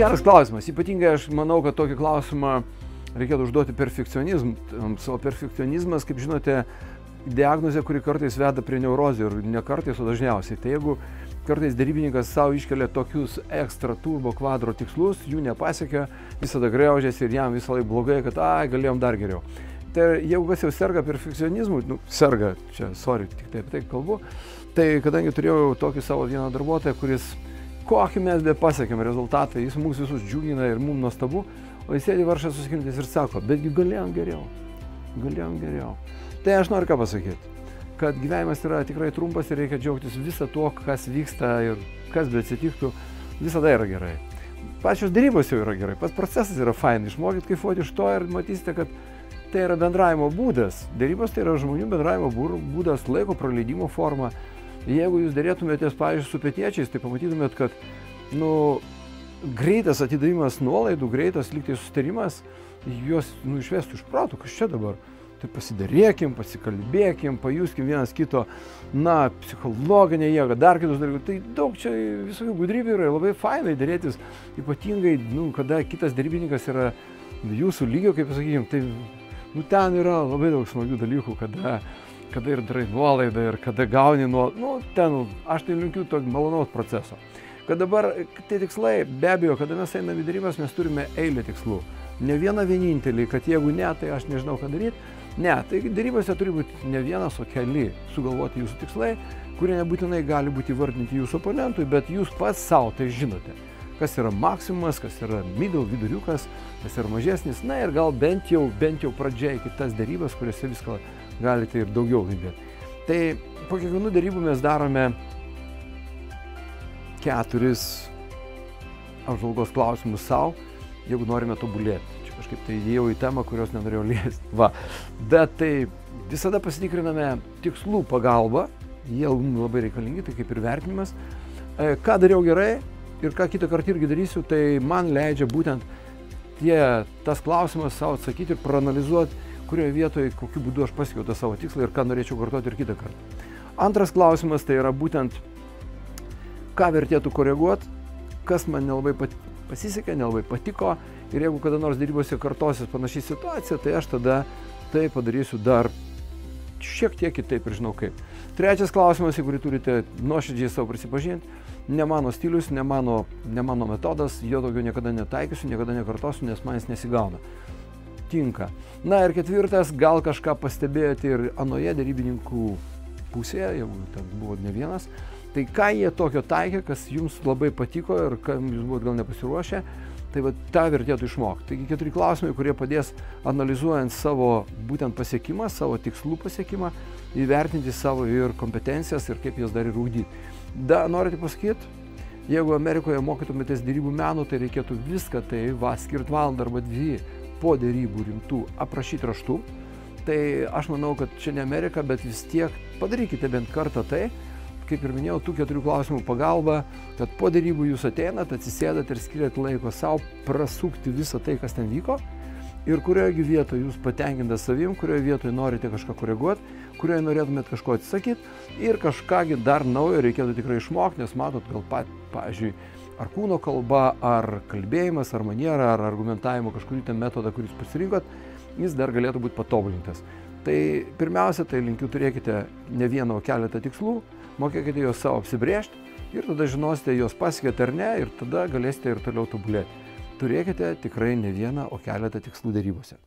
geras klausimas. Ypatingai aš manau, kad tokį klausimą reikėtų užduoti perfekcionizmams. O perfekcionizmas, kaip žinote, diagnozė, kuri kartais veda prie neurozių ir ne kartais, o dažniausiai. Tai jeigu kartais darybininkas savo iškelia tokius ekstra turbo kvadro tikslus, jų nepasiekia, visada greužėsi ir jam visą laiką blogai, kad, ai, galėjom dar geriau. Tai jeigu kas jau serga perfekcionizmu, nu, serga, čia, sorry, tik taip, taip kalbu, tai kadangi turėjau tokį savo vieną darbuotoją, kuris kokį mes be pasiekėm rezultatą, jis mūsų visus džiugina ir mums nuostabu, o jis sėdi varšas susikrintis ir sako, betgi galėjom geriau, galėjom geriau. Tai aš noriu ką pasakyti, kad gyvenimas yra tikrai trumpas ir reikia džiaugtis visą tuo, kas vyksta ir kas be atsitiktų, visada yra gerai. Pačios dėrybos jau yra gerai, pats procesas yra fain, išmokit kaifuoti iš to ir matysite, kad tai yra bendravimo būdas. Dėrybos tai yra žmonių bendravimo būdas, laiko praleidimo forma. Jeigu jūs dėrėtumėtės, pavyzdžiui, su pietiečiais, tai pamatytumėt, kad, nu, greitas atidavimas nuolaidų, greitas liktai sustarimas, juos, nu, išvestų iš proto, kas čia dabar Tai pasidarėkim, pasikalbėkim, pajuskim vienas kito, na, psichologinę jėgą, dar kitus dalykus. Tai daug čia visokių gudrybių yra, labai fainai dėrėtis, ypatingai, nu, kada kitas darybininkas yra jūsų lygio, kaip sakykim, tai, nu, ten yra labai daug smagių dalykų, kada, kada ir darai nuolaidą, ir kada gauni nuolaidą, nu, ten, aš tai linkiu to malonaus proceso. Kad dabar tie tikslai, be abejo, kada mes einame į darybas, mes turime eilę tikslų. Ne vieną vienintelį, kad jeigu ne, tai aš nežinau, ką daryti Ne, tai darybose turi būti ne vienas, o keli sugalvoti jūsų tikslai, kurie nebūtinai gali būti įvardinti jūsų oponentui, bet jūs pats savo tai žinote. Kas yra maksimumas, kas yra middle viduriukas, kas yra mažesnis, na ir gal bent jau, bent jau pradžiai kitas darybas, kuriuose viską galite ir daugiau laimėti. Tai po kiekvienų darybų mes darome keturis apžvalgos klausimus savo, jeigu norime tobulėti kažkaip tai įėjau į temą, kurios nenorėjau liesti. Va. Bet tai visada pasitikriname tikslų pagalba, jie labai reikalingi, tai kaip ir vertinimas. E, ką dariau gerai ir ką kitą kartą irgi darysiu, tai man leidžia būtent tie, tas klausimas savo atsakyti ir proanalizuoti, kurioje vietoje, kokiu būdu aš pasiekiau tą savo tikslą ir ką norėčiau kartuoti ir kitą kartą. Antras klausimas tai yra būtent, ką vertėtų koreguoti, kas man nelabai pasisekė, nelabai patiko Ir jeigu kada nors darybose kartosis panašiai situacija, tai aš tada tai padarysiu dar šiek tiek kitaip ir žinau kaip. Trečias klausimas, į kurį turite nuoširdžiai savo prisipažinti, ne mano stilius, ne mano, ne mano metodas, jo daugiau niekada netaikysiu, niekada nekartosiu, nes man jis nesigauna. Tinka. Na ir ketvirtas, gal kažką pastebėjote ir anoje darybininkų pusėje, jeigu ten buvo ne vienas, tai ką jie tokio taikė, kas jums labai patiko ir kam jūs buvot gal nepasiruošę, Tai va tą vertėtų išmokti. Taigi keturi klausimai, kurie padės analizuojant savo būtent pasiekimą, savo tikslų pasiekimą, įvertinti savo ir kompetencijas ir kaip jas dar ir ūkdyti. Da, norite pasakyti, jeigu Amerikoje mokytumėtės dėrybų menų, tai reikėtų viską tai va skirti valandą arba dvi po dėrybų rimtų aprašyti raštu. Tai aš manau, kad čia ne Amerika, bet vis tiek padarykite bent kartą tai, kaip ir minėjau, tų keturių klausimų pagalba, kad po darybų jūs ateinat, atsisėdat ir skiriat laiko savo prasukti visą tai, kas ten vyko ir kurioje vietoje jūs patenkintas savim, kurioje vietoje norite kažką koreguoti, kurioje norėtumėt kažko atsisakyti ir kažkągi dar naujo reikėtų tikrai išmokti, nes matot, gal pat, pavyzdžiui, ar kūno kalba, ar kalbėjimas, ar maniera, ar argumentavimo kažkurį ten metodą, kurį jūs pasirinkot, jis dar galėtų būti patobulintas. Tai pirmiausia, tai linkiu turėkite ne vieną, o keletą tikslų, mokėkite juos savo apsibriežti ir tada žinosite, juos pasiekėte ar ne ir tada galėsite ir toliau tobulėti. Turėkite tikrai ne vieną, o keletą tikslų darybose.